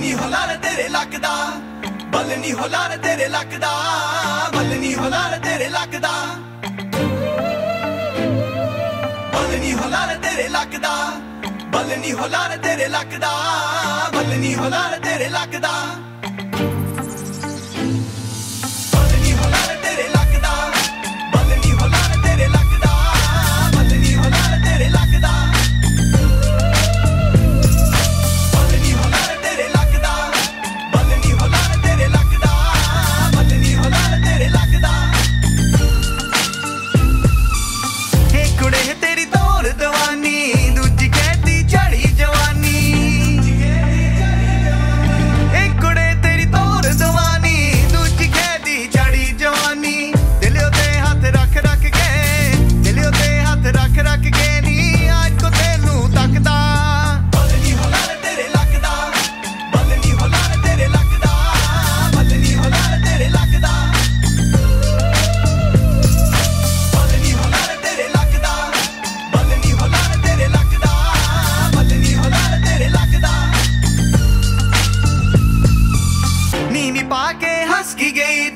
ਨਹੀਂ ਹੁਲਾਰ ਤੇਰੇ ਲੱਗਦਾ ਬਲਨੀ ਨਹੀਂ ਹੁਲਾਰ ਤੇਰੇ ਲੱਗਦਾ ਬਲਨੀ ਨਹੀਂ ਹੁਲਾਰ ਤੇਰੇ ਲੱਗਦਾ। ਬਲਨੀ ਨਹੀਂ ਹੁਲਾਰ ਤੇਰੇ ਲੱਗਦਾ ਬਲਨੀ ਨਹੀਂ ਹੁਲਾਰ ਤੇਰੇ ਲੱਗਦਾ ਬਲਨੀ ਨਹੀਂ ਹੁਲਾਰ ਤੇਰੇ ਲੱਗਦਾ।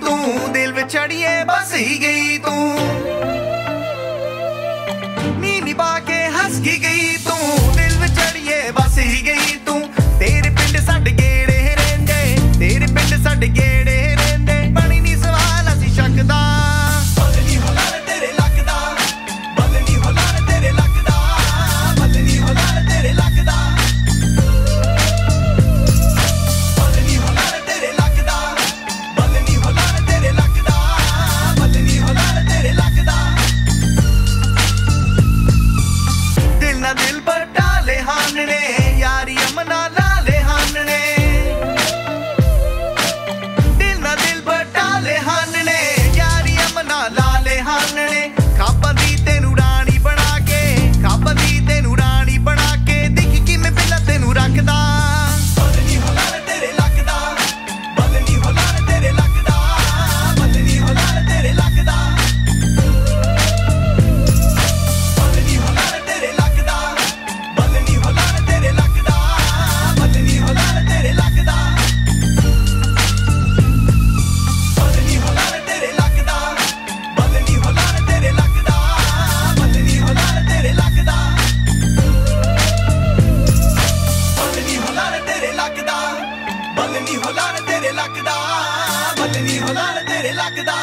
ਤੂੰ ਦਿਲ ਵਿੱਚ ਅੜੀਏ, ਬਸ ਹੀ ਗਈ ਤੂੰ। ਨੀ ਨੀ ਨਿਭਾ ਕੇ ਹੱਸ ਗਈ ਗਈ ਤੂੰ। ਦਿਲ ਵਿੱਚ ਅੜੀਏ, ਬਸ ਹੀ ਗਈ ਤੂੰ। ਤੇਰੇ ਪਿੰਡ ਸਾਡੇ ਗੇੜੇ ਰਹਿੰਦੇ। ਤੇਰੇ ਪਿੰਡ ਸਾਡੇ ਮਦਨੀ ਹੁਨਰ ਤੇਰੇ ਲੱਗਦਾ।